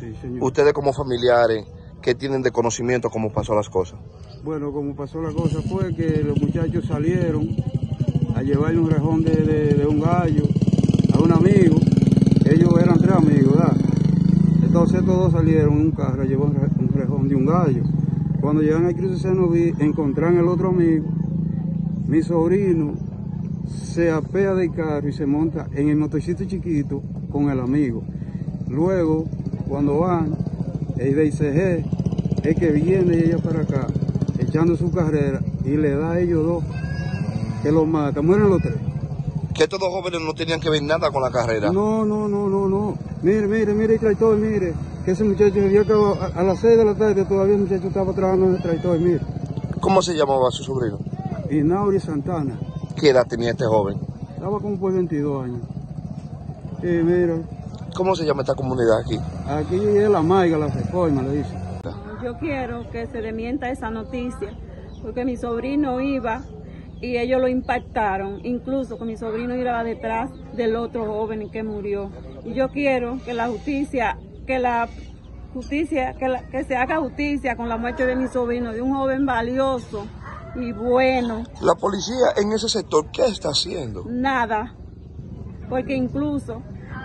Sí, señor. Ustedes como familiares, ¿qué tienen de conocimiento cómo pasó las cosas? Bueno, como pasó la cosa fue que los muchachos salieron a llevarle un rejón de, de- de un gallo a un amigo. Ellos eran tres amigos, ¿verdad? Entonces estos dos salieron en un carro a llevar un, re- un rejón de un gallo. Cuando llegan al cruce Senoví, encontraron el otro amigo. Mi sobrino se apea del carro y se monta en el motorcito chiquito con el amigo. Luego, cuando van, el de ICG es que viene ella para acá, echando su carrera y le da a ellos dos que los mata. Mueren los tres. Que estos dos jóvenes no tenían que ver nada con la carrera. No, no, no, no, no. Mire, mire, mire el tractor, mire. Que ese muchacho dio cabo a, a las 6 de la tarde, todavía el muchacho estaba trabajando en el tractor, mire. ¿Cómo se llamaba su sobrino? Inauri Santana. ¿Qué edad tenía este joven? Estaba como por 22 años. Y mira, ¿Cómo se llama esta comunidad aquí? aquí es la maiga, la reforma, le dice. Yo quiero que se demienta esa noticia, porque mi sobrino iba y ellos lo impactaron, incluso que mi sobrino iba detrás del otro joven que murió. Y yo quiero que la justicia, que la justicia, que, la- que se haga justicia con la muerte de mi sobrino, de un joven valioso y bueno. La policía en ese sector, ¿qué está haciendo? Nada, porque incluso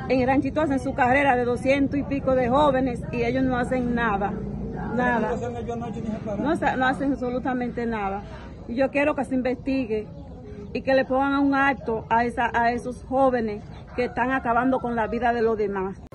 en el ranchito hacen su carrera de doscientos y pico de jóvenes y ellos no hacen nada, nada. No hacen absolutamente nada. Y yo quiero que se investigue y que le pongan un acto a, esa, a esos jóvenes que están acabando con la vida de los demás.